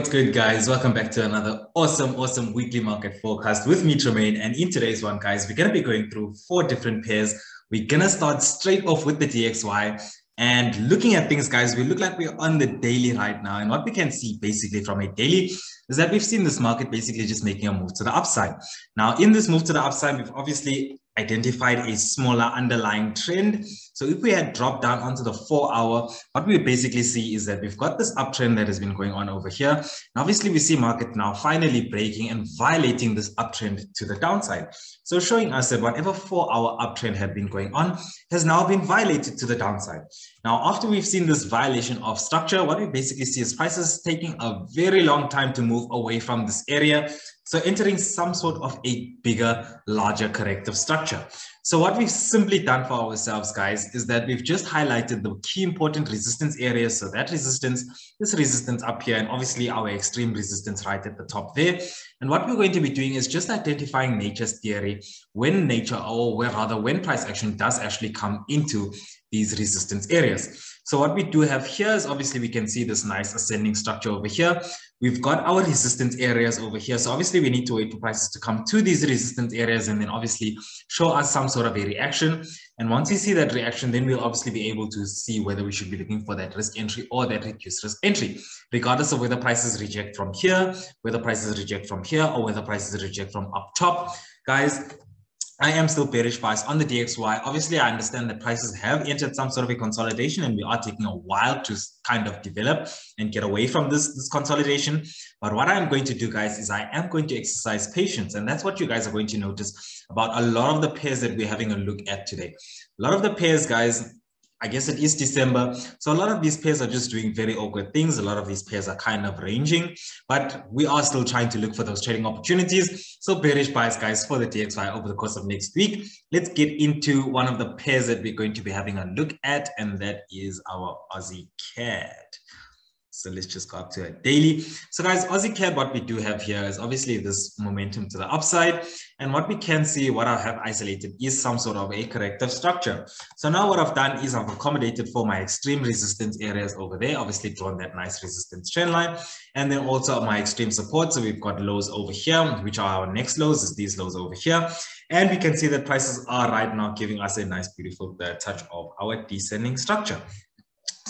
What's good, guys? Welcome back to another awesome, awesome weekly market forecast with me, Tramayne. And in today's one, guys, we're going to be going through four different pairs. We're going to start straight off with the DXY. And looking at things, guys, we look like we're on the daily right now. And what we can see basically from a daily is that we've seen this market basically just making a move to the upside. Now, in this move to the upside, we've obviously identified a smaller underlying trend. So if we had dropped down onto the four hour, what we basically see is that we've got this uptrend that has been going on over here. And obviously we see market now finally breaking and violating this uptrend to the downside. So showing us that whatever four hour uptrend had been going on has now been violated to the downside. Now, after we've seen this violation of structure, what we basically see is prices taking a very long time to move away from this area so entering some sort of a bigger, larger corrective structure. So what we've simply done for ourselves, guys, is that we've just highlighted the key important resistance areas. So that resistance, this resistance up here, and obviously our extreme resistance right at the top there. And what we're going to be doing is just identifying nature's theory when nature, or rather when price action does actually come into these resistance areas. So what we do have here is obviously we can see this nice ascending structure over here. We've got our resistance areas over here. So obviously we need to wait for prices to come to these resistance areas and then obviously show us some sort of a reaction. And once we see that reaction, then we'll obviously be able to see whether we should be looking for that risk entry or that reduced risk entry, regardless of whether prices reject from here, whether prices reject from here, or whether prices reject from up top. Guys, I am still bearish bias on the DXY. Obviously, I understand that prices have entered some sort of a consolidation and we are taking a while to kind of develop and get away from this, this consolidation. But what I'm going to do, guys, is I am going to exercise patience. And that's what you guys are going to notice about a lot of the pairs that we're having a look at today. A lot of the pairs, guys, I guess it is December. So a lot of these pairs are just doing very awkward things. A lot of these pairs are kind of ranging, but we are still trying to look for those trading opportunities. So bearish bias, guys, for the DXY over the course of next week. Let's get into one of the pairs that we're going to be having a look at, and that is our Aussie CAD. So let's just go up to a daily. So guys, Aussie CAD, what we do have here is obviously this momentum to the upside. And what we can see, what I have isolated is some sort of a corrective structure. So now what I've done is I've accommodated for my extreme resistance areas over there, obviously drawn that nice resistance trend line. And then also my extreme support. So we've got lows over here, which are our next lows, is these lows over here. And we can see that prices are right now giving us a nice, beautiful uh, touch of our descending structure.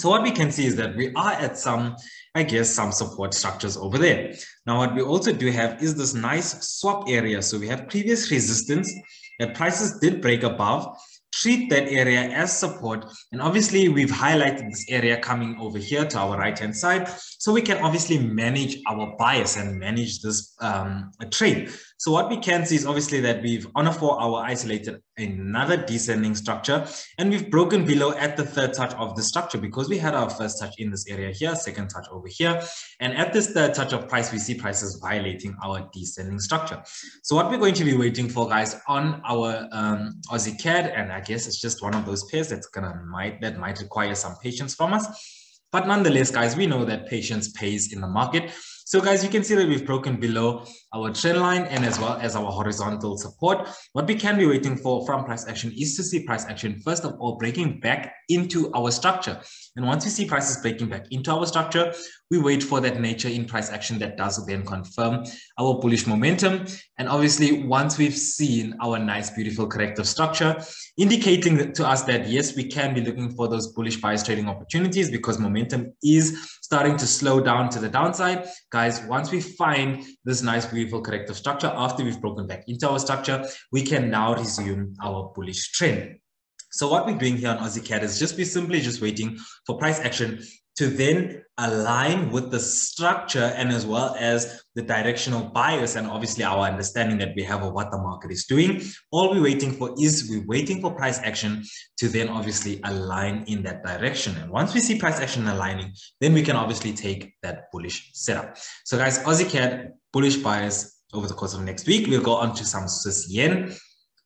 So what we can see is that we are at some, I guess, some support structures over there. Now, what we also do have is this nice swap area. So we have previous resistance that prices did break above, treat that area as support. And obviously we've highlighted this area coming over here to our right-hand side. So we can obviously manage our bias and manage this um, trade. So what we can see is obviously that we've on a four hour isolated another descending structure and we've broken below at the third touch of the structure because we had our first touch in this area here, second touch over here. And at this third touch of price, we see prices violating our descending structure. So what we're going to be waiting for guys on our um, Aussie CAD, and I guess it's just one of those pairs that's gonna might that might require some patience from us. But nonetheless, guys, we know that patience pays in the market. So guys, you can see that we've broken below our trend line and as well as our horizontal support. What we can be waiting for from price action is to see price action, first of all, breaking back into our structure. And once we see prices breaking back into our structure, we wait for that nature in price action that does then confirm our bullish momentum. And obviously, once we've seen our nice, beautiful corrective structure, indicating to us that yes, we can be looking for those bullish bias trading opportunities because momentum is starting to slow down to the downside. Guys, once we find this nice, beautiful corrective structure after we've broken back into our structure, we can now resume our bullish trend. So what we're doing here on Aussie CAD is just be simply just waiting for price action to then align with the structure and as well as the directional bias and obviously our understanding that we have of what the market is doing. All we're waiting for is we're waiting for price action to then obviously align in that direction. And once we see price action aligning, then we can obviously take that bullish setup. So guys, Aussie CAD, bullish bias over the course of next week. We'll go on to some Swiss yen.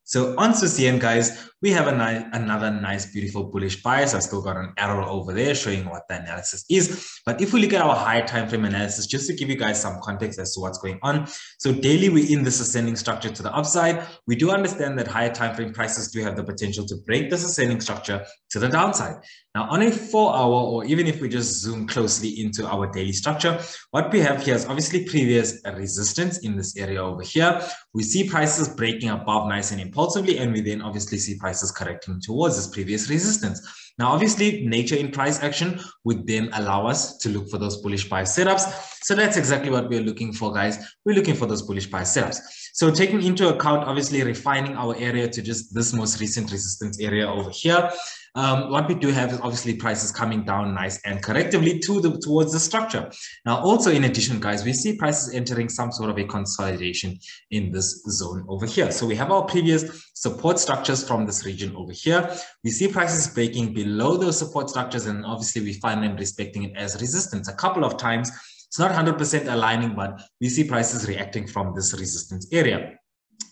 So on Swiss yen, guys, we have a nice, another nice, beautiful bullish bias. I've still got an arrow over there showing what the analysis is. But if we look at our higher time frame analysis, just to give you guys some context as to what's going on. So daily, we're in this ascending structure to the upside. We do understand that higher time frame prices do have the potential to break this ascending structure to the downside. Now, on a four hour, or even if we just zoom closely into our daily structure, what we have here is obviously previous resistance in this area over here. We see prices breaking above nice and impulsively, and we then obviously see prices correcting towards this previous resistance. Now, obviously, nature in price action would then allow us to look for those bullish buy setups. So that's exactly what we're looking for, guys. We're looking for those bullish buy setups. So taking into account, obviously, refining our area to just this most recent resistance area over here, um, what we do have is obviously prices coming down nice and correctively to the towards the structure. Now, also in addition, guys, we see prices entering some sort of a consolidation in this zone over here. So we have our previous support structures from this region over here. We see prices breaking below those support structures, and obviously we find them respecting it as resistance a couple of times. It's not 100% aligning, but we see prices reacting from this resistance area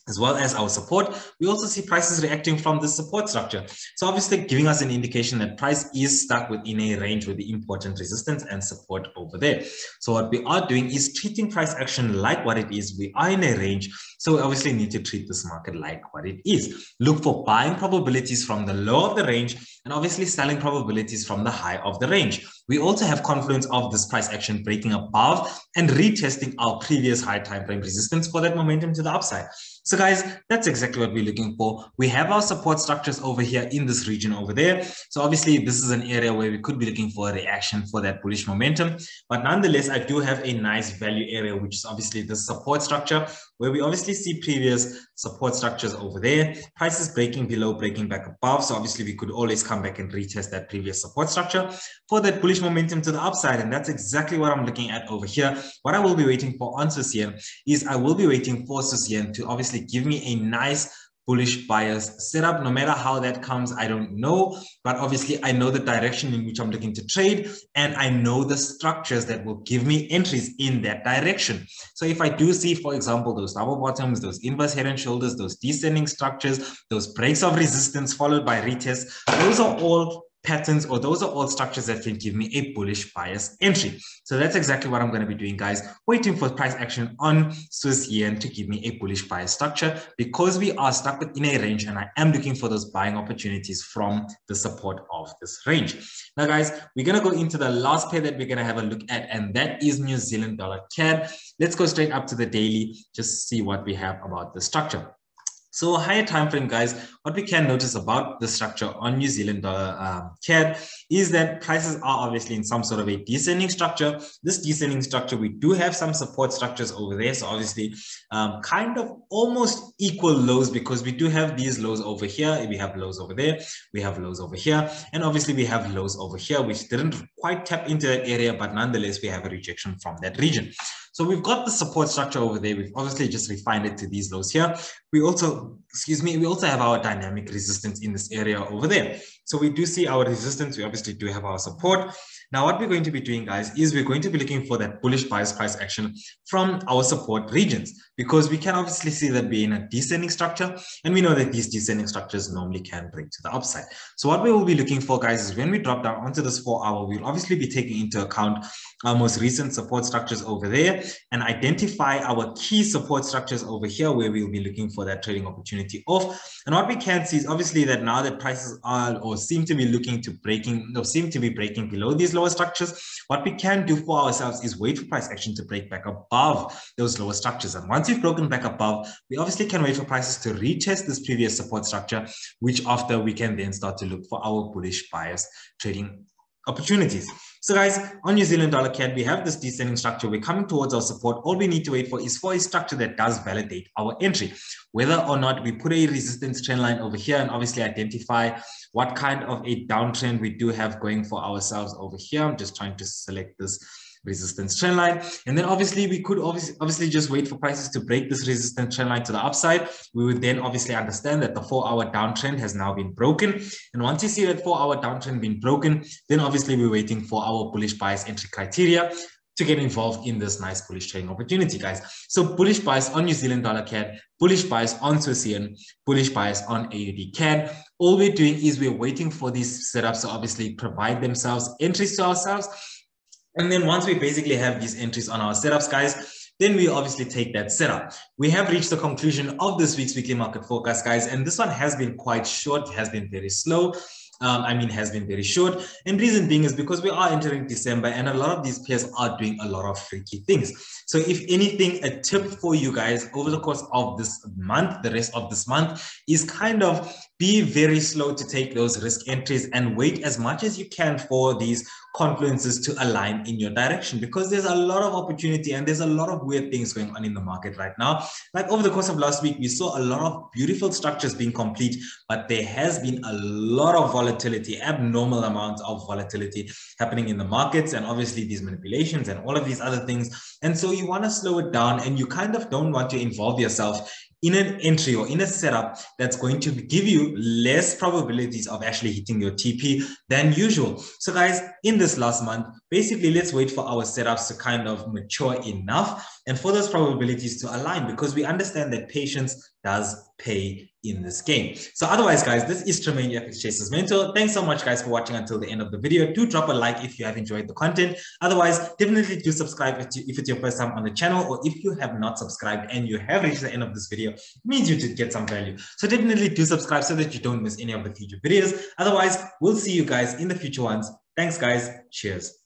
as well as our support, we also see prices reacting from the support structure. So obviously giving us an indication that price is stuck within a range with the important resistance and support over there. So what we are doing is treating price action like what it is. We are in a range. So we obviously need to treat this market like what it is. Look for buying probabilities from the low of the range and obviously selling probabilities from the high of the range. We also have confluence of this price action breaking above and retesting our previous high time frame resistance for that momentum to the upside. So guys, that's exactly what we're looking for. We have our support structures over here in this region over there. So obviously this is an area where we could be looking for a reaction for that bullish momentum. But nonetheless, I do have a nice value area, which is obviously the support structure where we obviously see previous support structures over there. Prices breaking below, breaking back above. So obviously we could always come back and retest that previous support structure for that bullish momentum to the upside. And that's exactly what I'm looking at over here. What I will be waiting for on Swiss yen is I will be waiting for Swiss yen to obviously give me a nice bullish bias setup. No matter how that comes, I don't know. But obviously, I know the direction in which I'm looking to trade, and I know the structures that will give me entries in that direction. So if I do see, for example, those double bottoms, those inverse head and shoulders, those descending structures, those breaks of resistance followed by retests, those are all patterns or those are all structures that can give me a bullish bias entry. So that's exactly what I'm going to be doing, guys. Waiting for price action on Swiss yen to give me a bullish bias structure because we are stuck within a range and I am looking for those buying opportunities from the support of this range. Now, guys, we're going to go into the last pair that we're going to have a look at, and that is New Zealand dollar CAD. Let's go straight up to the daily, just see what we have about the structure. So higher time frame, guys, what we can notice about the structure on New Zealand dollar um, CAD is that prices are obviously in some sort of a descending structure. This descending structure, we do have some support structures over there. So obviously um, kind of almost equal lows because we do have these lows over here. We have lows over there. We have lows over here. And obviously we have lows over here, which didn't quite tap into that area, but nonetheless, we have a rejection from that region. So we've got the support structure over there. We've obviously just refined it to these lows here. We also, excuse me, we also have our dynamic resistance in this area over there. So we do see our resistance. We obviously do have our support. Now, what we're going to be doing, guys, is we're going to be looking for that bullish bias price action from our support regions because we can obviously see that we're in a descending structure and we know that these descending structures normally can break to the upside. So what we will be looking for, guys, is when we drop down onto this four hour, we'll obviously be taking into account our most recent support structures over there and identify our key support structures over here where we'll be looking for that trading opportunity off. And what we can see is obviously that now that prices are or seem to be looking to breaking or seem to be breaking below these lower structures, what we can do for ourselves is wait for price action to break back above those lower structures. And once we've broken back above, we obviously can wait for prices to retest this previous support structure, which after we can then start to look for our bullish bias trading opportunities. So guys, on New Zealand dollar CAD, we have this descending structure. We're coming towards our support. All we need to wait for is for a structure that does validate our entry. Whether or not we put a resistance trend line over here and obviously identify what kind of a downtrend we do have going for ourselves over here. I'm just trying to select this resistance trend line. And then obviously we could obviously, obviously just wait for prices to break this resistance trend line to the upside. We would then obviously understand that the four hour downtrend has now been broken. And once you see that four hour downtrend being broken, then obviously we're waiting for our bullish bias entry criteria to get involved in this nice bullish trading opportunity, guys. So bullish bias on New Zealand dollar CAD, bullish bias on Swiss bullish bias on AUD CAD. all we're doing is we're waiting for these setups to obviously provide themselves entries to ourselves. And then once we basically have these entries on our setups, guys, then we obviously take that setup. We have reached the conclusion of this week's weekly market forecast, guys, and this one has been quite short, has been very slow. Um, I mean, has been very short. And reason being is because we are entering December and a lot of these pairs are doing a lot of freaky things. So if anything, a tip for you guys over the course of this month, the rest of this month is kind of be very slow to take those risk entries and wait as much as you can for these confluences to align in your direction because there's a lot of opportunity and there's a lot of weird things going on in the market right now. Like over the course of last week, we saw a lot of beautiful structures being complete, but there has been a lot of volatility, abnormal amounts of volatility happening in the markets and obviously these manipulations and all of these other things. And so you want to slow it down and you kind of don't want to involve yourself in an entry or in a setup that's going to give you less probabilities of actually hitting your TP than usual. So guys, in this last month, basically let's wait for our setups to kind of mature enough and for those probabilities to align because we understand that patience does pay in this game. So otherwise, guys, this is Tramayne, FX Chasers Mentor. Thanks so much, guys, for watching until the end of the video. Do drop a like if you have enjoyed the content. Otherwise, definitely do subscribe if it's your first time on the channel or if you have not subscribed and you have reached the end of this video, it means you did get some value. So definitely do subscribe so that you don't miss any of the future videos. Otherwise, we'll see you guys in the future ones. Thanks, guys. Cheers.